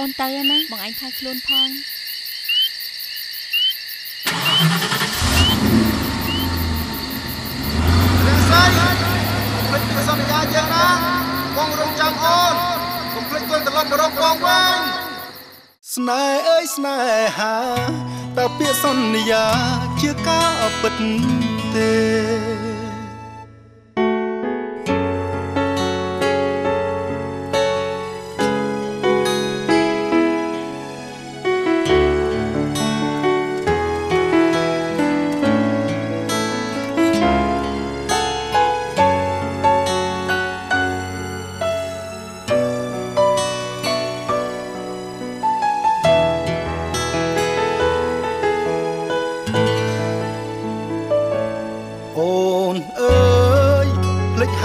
អូនទៅណាបងឯងថែខ្លួនផងព្រះស្រីភ្លេចពីសន្យាយើងណាបងរងចាំអូនកុំភ្លេចវិលត្រឡប់មករកបងវិញស្នេហ៍អើយស្នេហាតើពាក្យសន្យាជាការពិតទេ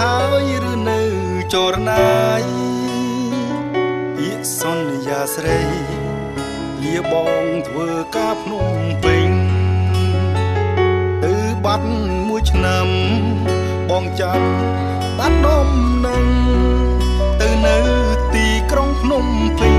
ហើយឬនៅចរណាយពាក្យសន្យាស្រីលាបងធ្វើការភ្នំពេញទៅបាត់មួយឆ្នាំបងចាំបាត់នំនឹងទៅនៅទីក្រុងភ្នំពេញ